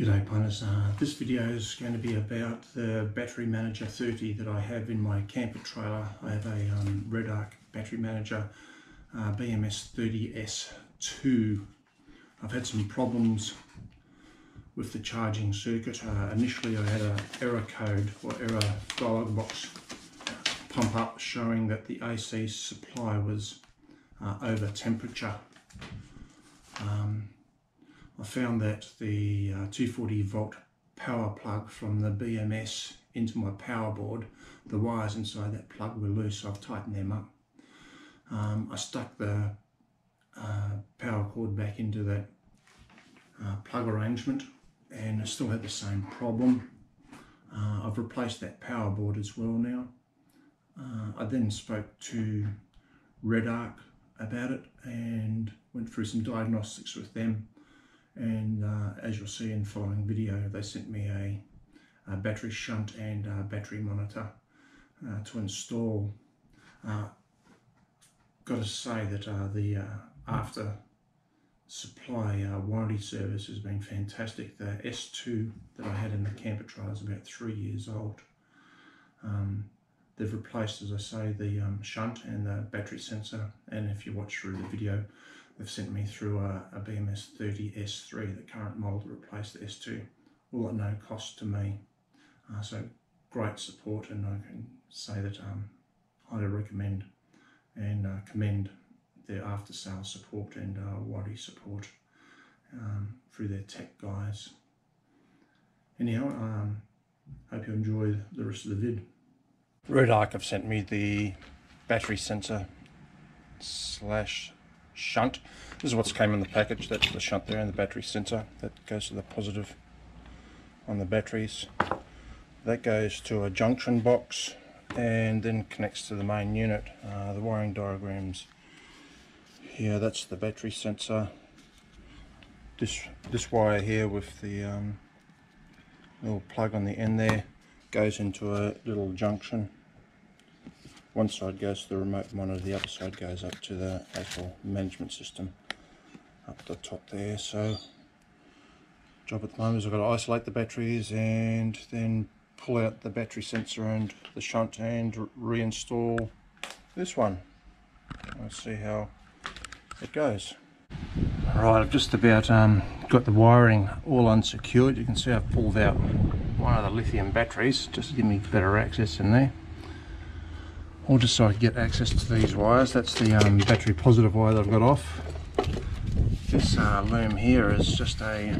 G'day punters, uh, this video is going to be about the Battery Manager 30 that I have in my camper trailer. I have a um, Redarc Battery Manager uh, BMS 30S2. I've had some problems with the charging circuit. Uh, initially I had an error code or error dialog box pump up showing that the AC supply was uh, over temperature. Um, I found that the uh, 240 volt power plug from the BMS into my power board, the wires inside that plug were loose, so I've tightened them up. Um, I stuck the uh, power cord back into that uh, plug arrangement and I still had the same problem. Uh, I've replaced that power board as well now. Uh, I then spoke to Redarc about it and went through some diagnostics with them and uh, as you'll see in the following video they sent me a, a battery shunt and battery monitor uh, to install. Uh, got to say that uh, the uh, after supply warranty service has been fantastic. The S2 that I had in the camper trailer is about three years old. Um, they've replaced, as I say, the um, shunt and the battery sensor and if you watch through the video They've sent me through a, a BMS 30S3, the current model to replace the S2, all at no cost to me. Uh, so great support and I can say that um, highly recommend and uh, commend their after sales support and uh, warranty support um, through their tech guys. Anyhow, um, hope you enjoy the rest of the vid. Redarc have sent me the battery sensor slash shunt. This is what's came in the package. That's the shunt there and the battery sensor that goes to the positive on the batteries. That goes to a junction box and then connects to the main unit. Uh, the wiring diagrams here, that's the battery sensor. This, this wire here with the um, little plug on the end there goes into a little junction one side goes to the remote monitor, the other side goes up to the actual management system up the top there. So job at the moment is I've got to isolate the batteries and then pull out the battery sensor and the shunt and reinstall this one. Let's see how it goes. Right, I've just about um, got the wiring all unsecured. You can see I've pulled out one of the lithium batteries just to give me better access in there just so I can get access to these wires. That's the um, battery positive wire that I've got off. This uh, loom here is just a,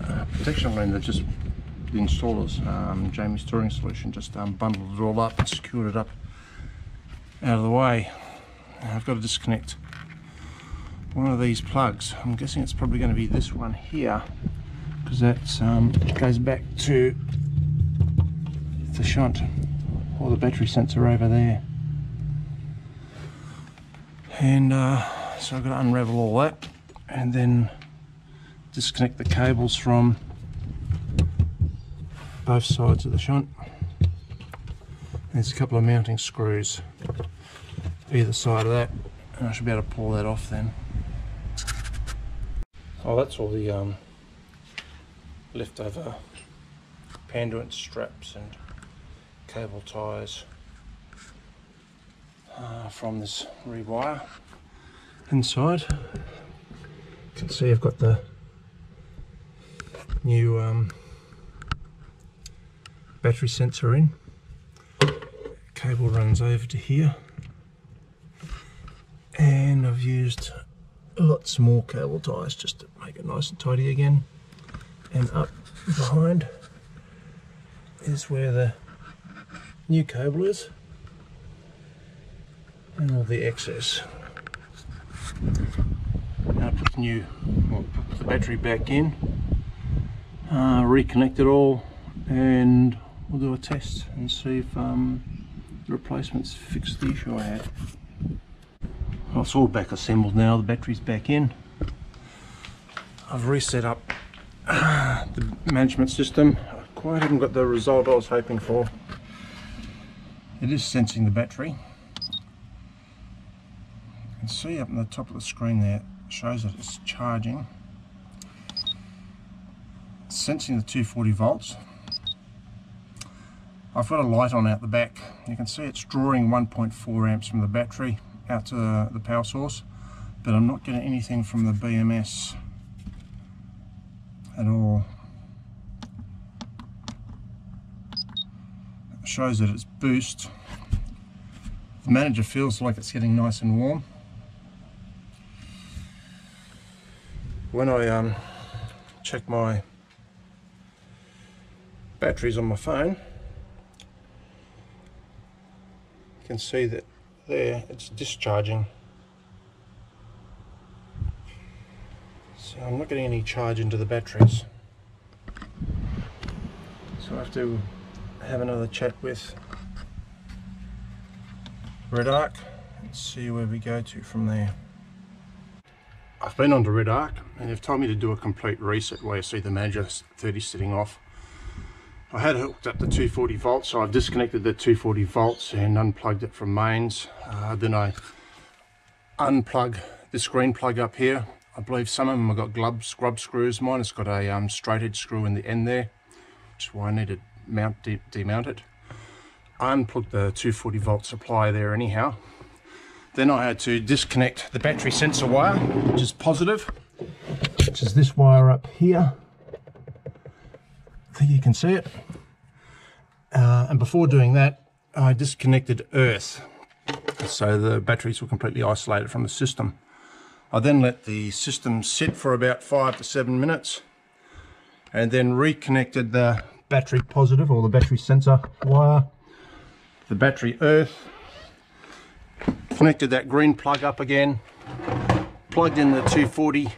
a protection loom that just the installer's um, Jamie Storing Solution just um, bundled it all up and secured it up out of the way. Now I've got to disconnect one of these plugs. I'm guessing it's probably going to be this one here because that um, goes back to the shunt or the battery sensor over there. And uh, so I've got to unravel all that and then disconnect the cables from both sides of the shunt. There's a couple of mounting screws either side of that and I should be able to pull that off then. Oh that's all the um, leftover Panduit straps and cable ties uh, from this rewire inside. You can see I've got the new um, battery sensor in. Cable runs over to here and I've used lots more cable ties just to make it nice and tidy again and up behind is where the new cable is and all the excess. Now put the new, well, put the battery back in, uh, reconnect it all and we'll do a test and see if um, the replacements fix the issue I had. Well, it's all back assembled now, the battery's back in. I've reset up the management system. I quite haven't got the result I was hoping for. It is sensing the battery. You can see up in the top of the screen there, shows that it's charging. sensing the 240 volts. I've got a light on out the back. You can see it's drawing 1.4 amps from the battery out to the power source, but I'm not getting anything from the BMS at all. Shows that it's boost. The manager feels like it's getting nice and warm. When I um, check my batteries on my phone, you can see that there it's discharging so I'm not getting any charge into the batteries so I have to have another chat with Redarc and see where we go to from there I've been onto Red Redarc and they've told me to do a complete reset where you see the manager 30 sitting off I had hooked up the 240 volts, so I've disconnected the 240 volts and unplugged it from mains. Uh, then I unplug this green plug up here. I believe some of them have got glub, scrub screws. Mine has got a um, straight edge screw in the end there, which is why I need to mount, de demount it. I unplugged the 240 volt supply there anyhow. Then I had to disconnect the battery sensor wire, which is positive, which is this wire up here. I think you can see it. Uh, and before doing that, I disconnected earth. So the batteries were completely isolated from the system. I then let the system sit for about five to seven minutes and then reconnected the battery positive or the battery sensor wire, the battery earth, connected that green plug up again, plugged in the 240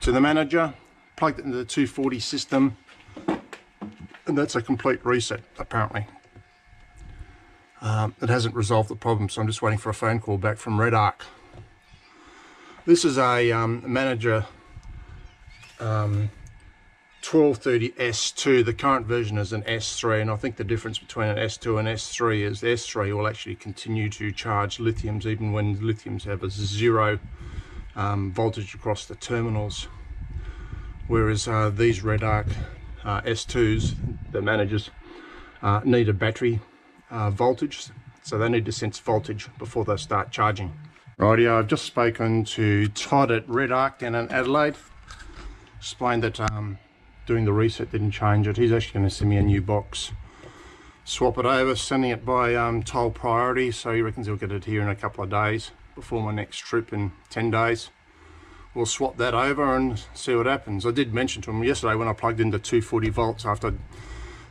to the manager, plugged it into the 240 system. And that's a complete reset apparently. Um, it hasn't resolved the problem so I'm just waiting for a phone call back from Redarc. This is a um, manager um, 1230S2. The current version is an S3 and I think the difference between an S2 and S3 is S3 will actually continue to charge lithiums even when lithiums have a zero um, voltage across the terminals whereas uh, these Redarc uh, S2s, the managers, uh, need a battery uh, voltage, so they need to sense voltage before they start charging. Rightio, I've just spoken to Todd at Redarc down in Adelaide. Explained that um, doing the reset didn't change it. He's actually going to send me a new box. Swap it over, sending it by um, toll priority, so he reckons he'll get it here in a couple of days before my next trip in 10 days we'll swap that over and see what happens. I did mention to him yesterday when I plugged into 240 volts after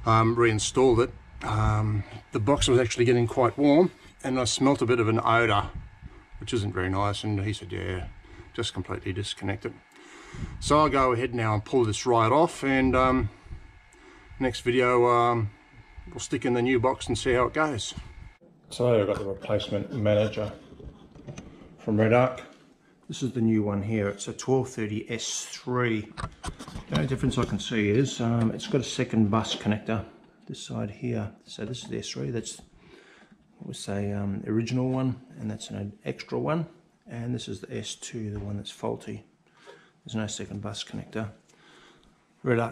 I um, reinstalled it, um, the box was actually getting quite warm and I smelt a bit of an odour, which isn't very nice. And he said, yeah, just completely disconnect it. So I'll go ahead now and pull this right off and um, next video um, we'll stick in the new box and see how it goes. So I've got the replacement manager from Redarc. This is the new one here. It's a 1230S3. The only difference I can see is um, it's got a second bus connector this side here. So this is the S3. That's what we say um, original one, and that's an extra one. And this is the S2, the one that's faulty. There's no second bus connector.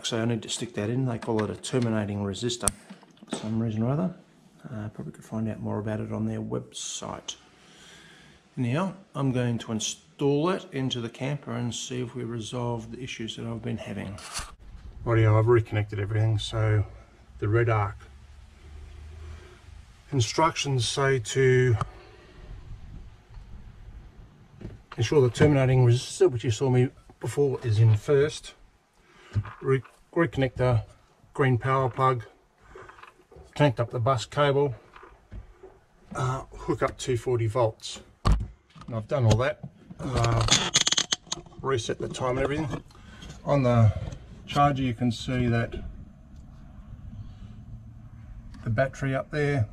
Say I need to stick that in. They call it a terminating resistor for some reason or other. Uh, probably could find out more about it on their website. Now I'm going to install it into the camper and see if we resolve the issues that I've been having. Rightio, I've reconnected everything so the Redarc instructions say to ensure the terminating resistor which you saw me before is in first. Re reconnect the green power plug. Connect up the bus cable. Uh, hook up 240 volts. And I've done all that. Uh, reset the time and everything. On the charger you can see that the battery up there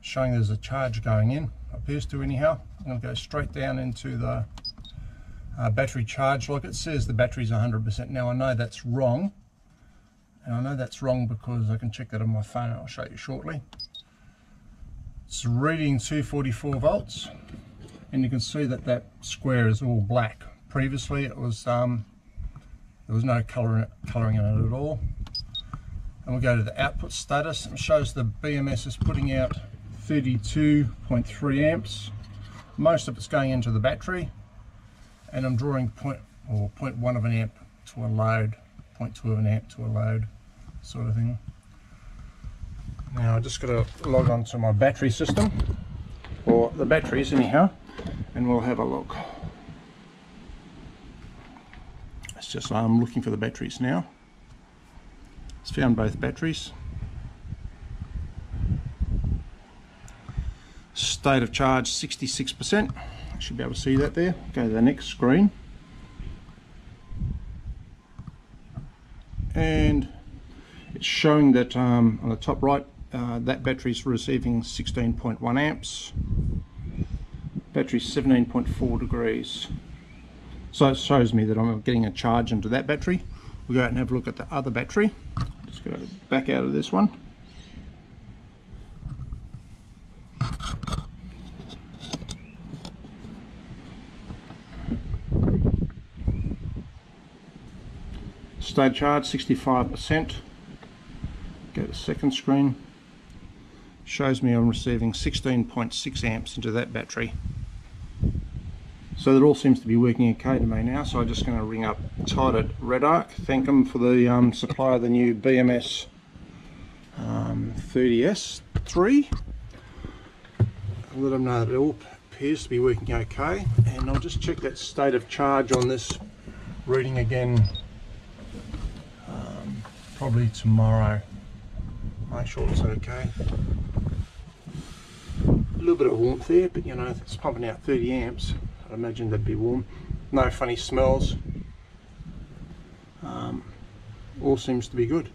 showing there's a charge going in. Appears to anyhow. I'm going to go straight down into the uh, battery charge like it says the battery's 100% now I know that's wrong and I know that's wrong because I can check that on my phone I'll show you shortly it's reading 244 volts and you can see that that square is all black. Previously it was um, There was no color, colouring in it at all. And we'll go to the output status. It shows the BMS is putting out 32.3 amps. Most of it's going into the battery. And I'm drawing point or 0.1 of an amp to a load, 0.2 of an amp to a load, sort of thing. Now I just got to log on to my battery system, or the batteries anyhow, and we'll have a look. It's just I'm looking for the batteries now. It's found both batteries. State of charge 66%. Should be able to see that there. Go to the next screen. And it's showing that um, on the top right uh, that battery is receiving 16.1 amps. Battery 17.4 degrees. So it shows me that I'm getting a charge into that battery. We'll go out and have a look at the other battery. Just go back out of this one state charge 65% go to second screen shows me I'm receiving 16.6 amps into that battery. So that all seems to be working okay to me now, so I'm just going to ring up Todd at Redarc, thank them for the um, supply of the new BMS um, 30S3. let them know that it all appears to be working okay, and I'll just check that state of charge on this reading again probably tomorrow. Make sure it's okay A little bit of warmth there, but you know, it's pumping out 30 amps. I imagine that'd be warm. No funny smells. Um, all seems to be good.